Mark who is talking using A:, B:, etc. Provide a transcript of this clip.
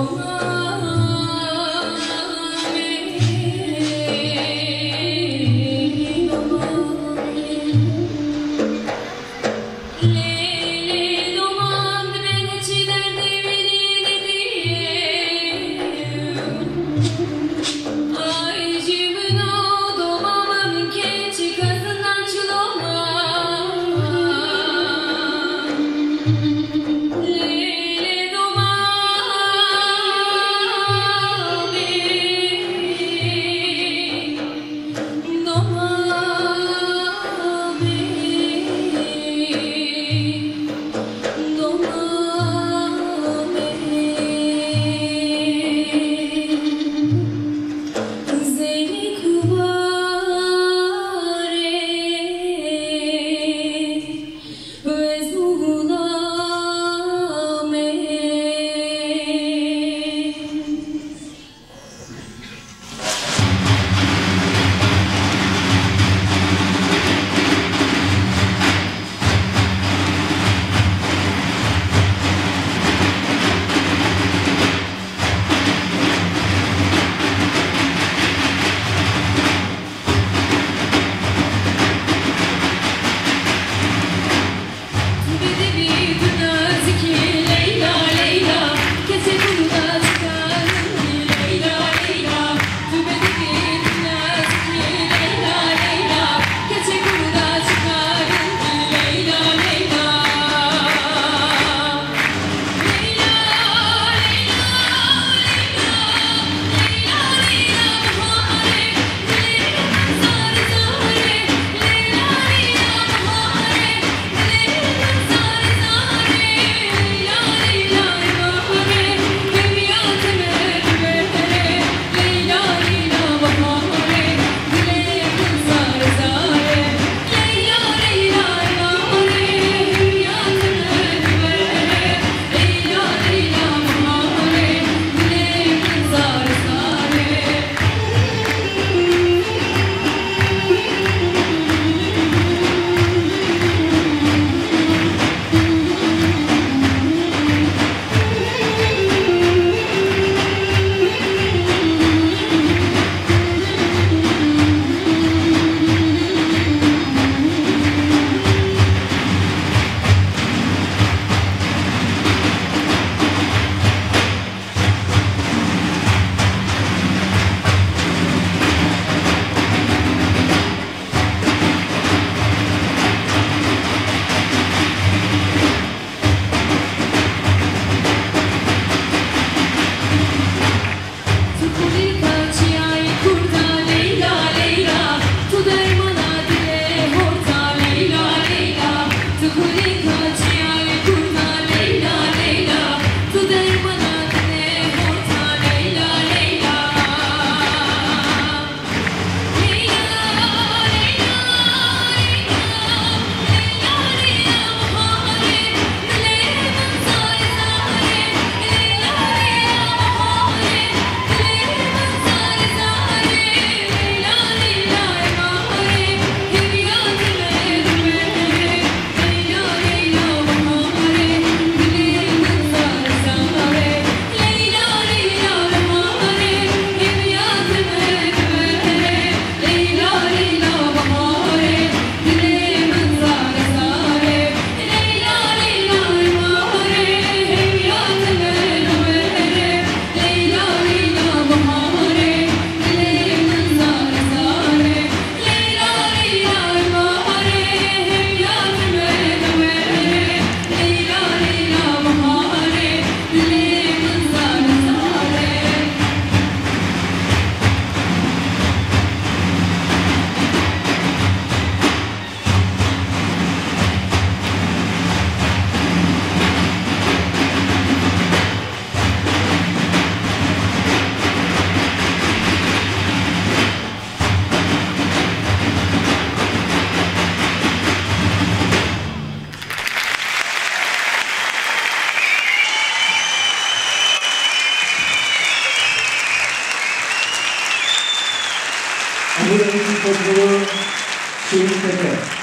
A: 너무
B: Buddha Institute Guru, Sri Peter.